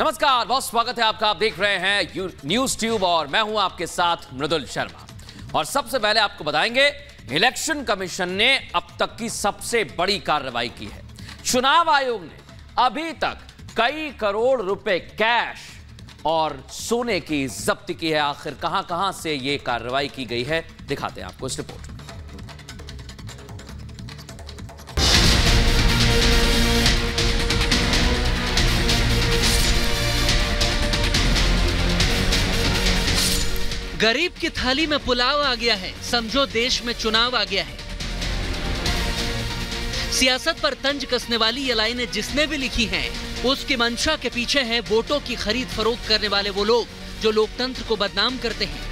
नमस्कार, बहुत स्वागत है आपका। आप देख रहे हैं न्यूज़ ट्यूब और मैं हूँ आपके साथ मृदुल शर्मा। और सबसे पहले आपको बताएँगे, इलेक्शन कमीशन ने अब तक की सबसे बड़ी कार्रवाई की है। चुनाव आयोग ने अभी तक कई करोड़ रुपए कैश और सोने की जब्ती की है। आखिर कहाँ कहाँ से ये कार्रवाई की गई है, दिखाते हैं आपको इस रिपोर्ट में। गरीब की थाली में पुलाव आ गया है, समझो देश में चुनाव आ गया है। सियासत पर तंज कसने वाली ये लाइनें जिसने भी लिखी हैं, उसकी मंशा के पीछे है वोटों की खरीद फरोख्त करने वाले वो लोग, जो लोकतंत्र को बदनाम करते हैं।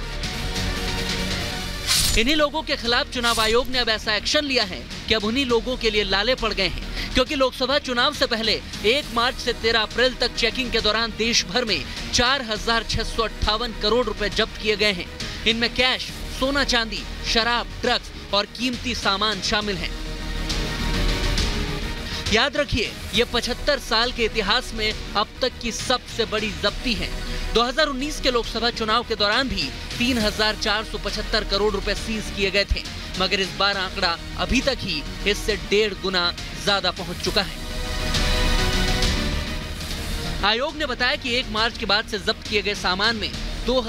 इन्हीं लोगों के खिलाफ चुनाव आयोग ने अब ऐसा एक्शन लिया है कि अब उन्हीं लोगों के लिए लाले पड़ गए हैं। क्योंकि लोकसभा चुनाव से पहले 1 मार्च से 13 अप्रैल तक चेकिंग के दौरान देश भर में चार हज़ार छह सौ अट्ठावन करोड़ रुपए जब्त किए गए हैं। इनमें कैश, सोना चांदी, शराब, ड्रग्स और कीमती सामान शामिल है। याद रखिए, ये 75 साल के इतिहास में अब तक की सबसे बड़ी जब्ती है। 2019 के लोकसभा चुनाव के दौरान भी 3,475 करोड़ रुपए सीज किए गए थे मगर इस बार आंकड़ा अभी तक ही इससे डेढ़ गुना ज़्यादा पहुँच चुका है आयोग ने बताया कि 1 मार्च के बाद से जब्त किए गए सामान में दो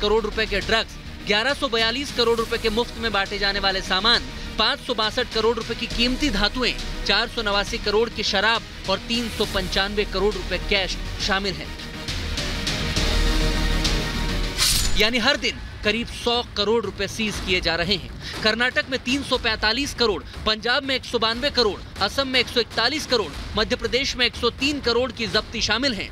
करोड़ रुपए के ड्रग्स 1142 करोड़ रुपए के मुफ़्त में बांटे जाने वाले सामान पाँच सौ बासठ करोड़ रुपए की कीमती धातुएँ चार सौ नवासी करोड़ की शराब और तीन सौ पंचानवे करोड़ रुपए कैश शामिल हैं। यानी हर दिन करीब 100 करोड़ रुपए सीज किए जा रहे हैं। कर्नाटक में 345 करोड़, पंजाब में एक सौ बानवे करोड़, असम में 141 करोड़, मध्य प्रदेश में 103 करोड़ की जब्ती शामिल है।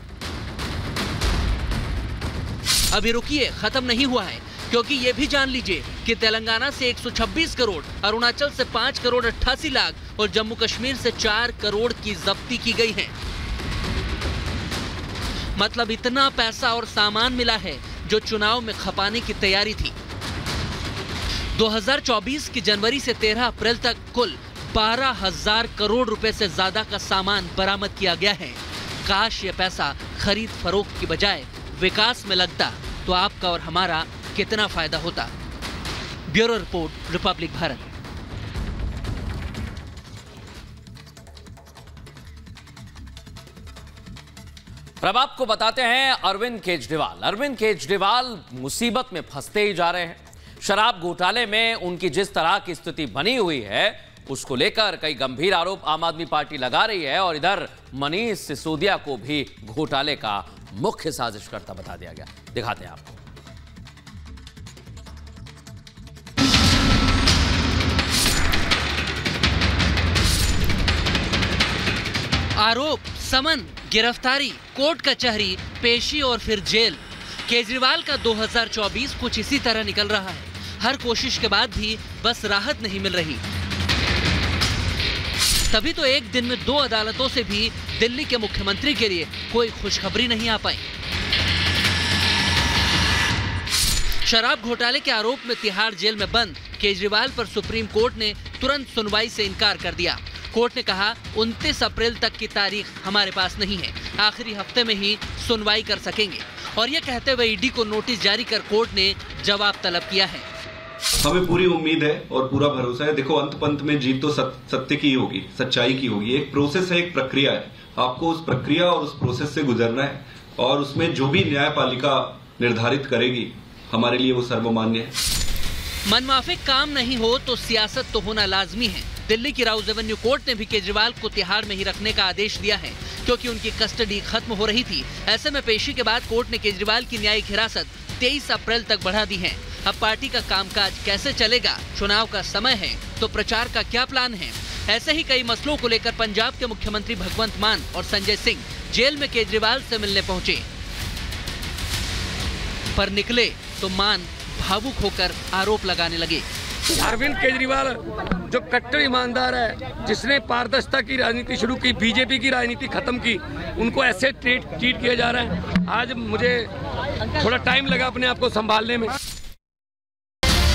अभी रुकिए, खत्म नहीं हुआ है, क्योंकि ये भी जान लीजिए कि तेलंगाना से 126 करोड़, अरुणाचल से 5 करोड़ 88 लाख और जम्मू कश्मीर से 4 करोड़ की जब्ती की गई है। मतलब इतना पैसा और सामान मिला है जो चुनाव में खपाने की तैयारी थी। 2024 की जनवरी से 13 अप्रैल तक कुल बारह हज़ार करोड़ रुपए से ज़्यादा का सामान बरामद किया गया है। काश ये पैसा खरीद फरोख्त की बजाय विकास में लगता तो आपका और हमारा कितना फ़ायदा होता। Bureau report, Republic Bharat. और अब आपको बताते हैं अरविंद केजरीवाल। अरविंद केजरीवाल मुसीबत में फंसते ही जा रहे हैं। शराब घोटाले में उनकी जिस तरह की स्थिति बनी हुई है, उसको लेकर कई गंभीर आरोप आम आदमी पार्टी लगा रही है और इधर मनीष सिसोदिया को भी घोटाले का मुख्य साजिशकर्ता बता दिया गया। दिखाते हैं आपको। आरोप, समन गिरफ्तारी, कोर्ट कचहरी, पेशी और फिर जेल। केजरीवाल का 2024 कुछ इसी तरह निकल रहा है। हर कोशिश के बाद भी बस राहत नहीं मिल रही। तभी तो एक दिन में दो अदालतों से भी दिल्ली के मुख्यमंत्री के लिए कोई खुशखबरी नहीं आ पाई। शराब घोटाले के आरोप में तिहाड़ जेल में बंद। केजरीवाल पर सुप्रीम कोर्ट ने तुरंत सुनवाई से इनकार कर दिया। कोर्ट ने कहा 29 अप्रैल तक की तारीख हमारे पास नहीं है। आखिरी हफ़्ते में ही सुनवाई कर सकेंगे। और ये कहते हुए ईडी को नोटिस जारी कर कोर्ट ने जवाब तलब किया है। हमें पूरी उम्मीद है और पूरा भरोसा है। देखो अंत पंत में जीत तो सत्य की होगी सच्चाई की होगी। एक प्रोसेस है एक प्रक्रिया है। आपको उस प्रक्रिया और उस प्रोसेस से गुजरना है और उसमें जो भी न्यायपालिका निर्धारित करेगी हमारे लिए वो सर्वमान्य है। मनमाफिक काम नहीं हो तो सियासत तो होना लाजमी है। दिल्ली की राउज एवेन्यू कोर्ट ने भी केजरीवाल को तिहाड़ में ही रखने का आदेश दिया है, क्योंकि उनकी कस्टडी खत्म हो रही थी। ऐसे में पेशी के बाद कोर्ट ने केजरीवाल की न्यायिक हिरासत 23 अप्रैल तक बढ़ा दी है। अब पार्टी का कामकाज कैसे चलेगा? चुनाव का समय है तो प्रचार का क्या प्लान है? ऐसे ही कई मसलों को लेकर पंजाब के मुख्यमंत्री भगवंत मान और संजय सिंह जेल में केजरीवाल से मिलने पहुँचे। पर निकले तो मान भावुक होकर आरोप लगाने लगे। अरविंद केजरीवाल, जो कट्टर ईमानदार है, जिसने पारदर्शिता की राजनीति शुरू की, बीजेपी की राजनीति खत्म की, उनको ऐसे ट्रीट ट्रीट किया जा रहा है। आज मुझे थोड़ा टाइम लगा अपने आप को संभालने में।